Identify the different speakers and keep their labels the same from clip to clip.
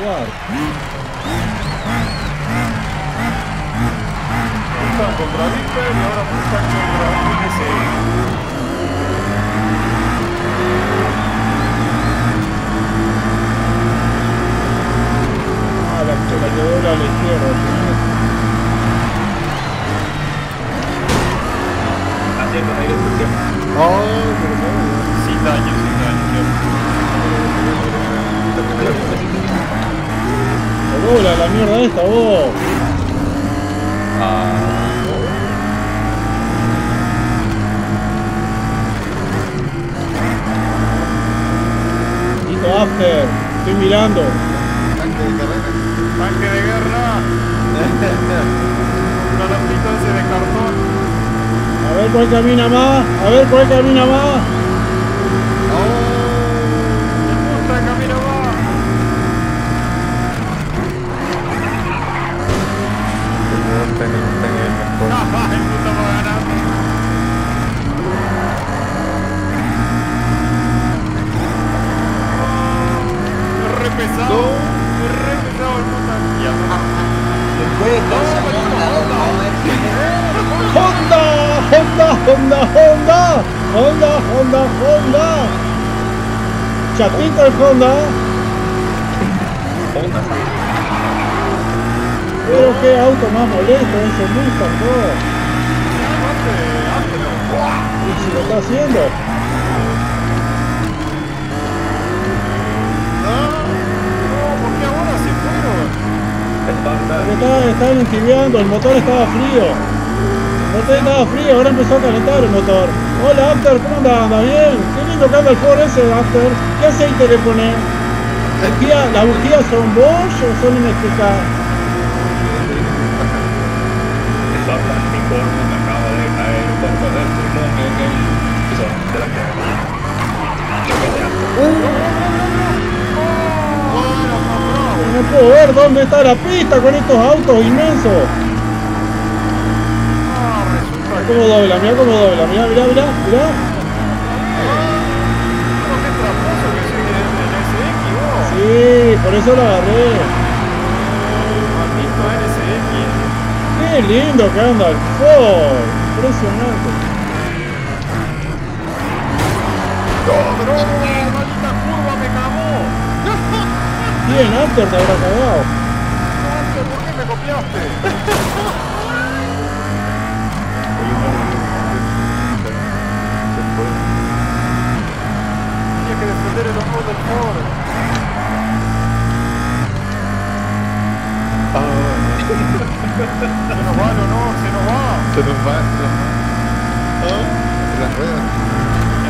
Speaker 1: actuar.
Speaker 2: Mustang contra Viper y ahora Mustang contra.
Speaker 1: Ah, la que la que dobla a la izquierda.
Speaker 3: Haciendo ahí destrucción.
Speaker 1: Oh, pero no.
Speaker 2: Sin daño, sin daño.
Speaker 1: Dobla la mierda esta, vos.
Speaker 3: Ah,
Speaker 1: Listo, after. Estoy mirando.
Speaker 4: Tanque de carrera.
Speaker 2: Tanque de guerra. Ese de cartón.
Speaker 1: A ver cuál camina más. A ver cuál camina más.
Speaker 2: El Mustang camina más.
Speaker 4: El Mustang, el Mustang es el mejor.
Speaker 2: Ah, el Mustang va ganando. Es re pesado. Es re pesado el Mustang. Y atrás.
Speaker 5: Después de esa onda, vamos a ver
Speaker 1: Honda, Honda, Honda, Honda. Honda, Honda. Chatito el Honda.
Speaker 3: Honda.
Speaker 1: Pero qué auto más molesto ese vos. Y si lo está haciendo.
Speaker 2: No, ¿por qué ahora se fueron?
Speaker 1: Porque estaba, estaban entibiando, el motor estaba frío. Motor estaba frío, ahora empezó a calentar el motor. Hola After, ¿cómo andas? ¿Anda bien? Qué lindo que anda el Ford ese After. ¿Qué aceite le pone? Bujía- ¿Las bujías son Bosch o son
Speaker 3: que sea.
Speaker 1: No puedo ver dónde está la pista con estos autos inmensos.
Speaker 2: Que
Speaker 1: cómo dobla, mira cómo dobla, mira, mira, mira, mira. Sí, por eso lo agarré. Qué lindo que anda el Ford. Impresionante. Bien, After te habrá cagado.
Speaker 2: ¿Por qué me copiaste?
Speaker 4: Se fue. Ah,
Speaker 2: Se nos va honor, se nos va.
Speaker 4: se nos va, se nos va. Ah, las ruedas.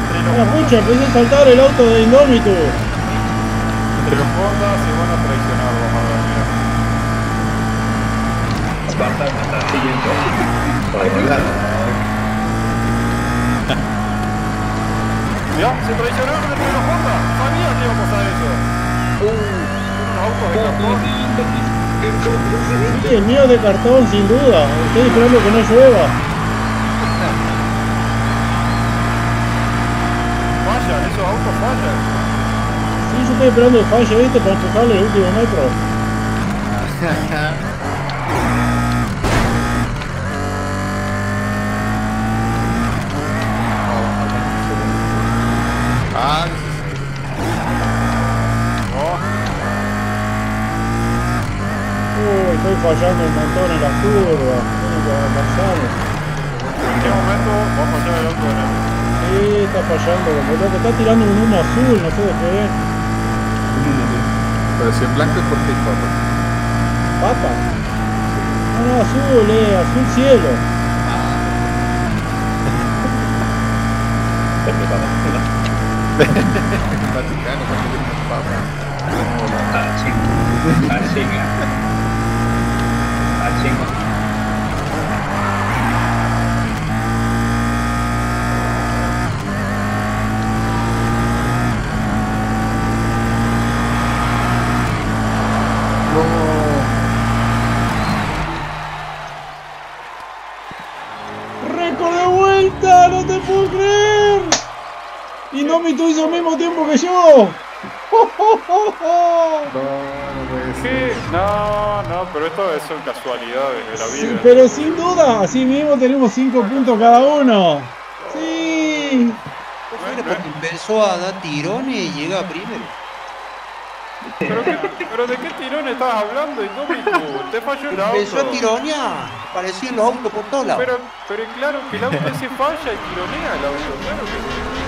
Speaker 2: Entre
Speaker 1: pucha, a saltar el auto de Indomitus.
Speaker 2: entre los Honda se van a traicionar, vamos a ver, mira.
Speaker 3: Spartan me está siguiendo.
Speaker 2: ¿Ya? Se traicionaron entre los Honda. Sabía que iba a pasar eso. Cartón.
Speaker 1: Sí, el mío de cartón, sin duda. Estoy esperando que no llueva.
Speaker 2: Fallan, esos autos fallan.
Speaker 1: Sí, yo estoy esperando que falle, ¿viste? Para empujarle el último metro.
Speaker 4: Ah,
Speaker 1: estoy fallando un montón en las curvas. Tengo que avanzarme.
Speaker 2: ¿En qué momento va a fallar el auto de Nemo?
Speaker 1: Sí, está fallando como loco. Está tirando un humo azul, no sé de qué es.
Speaker 4: pero si en blanco es porque hay papas.
Speaker 1: ¿Papa? No, no, azul, eh, azul cielo.
Speaker 4: Vaticano, porque ele
Speaker 3: não fala. Ah, sim. Ah,
Speaker 1: sim. Y hizo al mismo tiempo que yo.
Speaker 4: No, no.
Speaker 2: ¿Qué? No, no, pero esto son casualidades de la
Speaker 1: Sí,
Speaker 2: vida.
Speaker 1: pero sin duda, así mismo tenemos 5 puntos cada uno. Sí.
Speaker 5: Porque empezó a dar tirones y llega primero.
Speaker 2: ¿Pero, qué- pero de qué tirón estás hablando, Indómito? Te falló el auto.
Speaker 5: Empezó a tironear. Parecían los autos por todos lados.
Speaker 2: Pero, pero claro que el auto se falla y tironea el auto, claro que sí.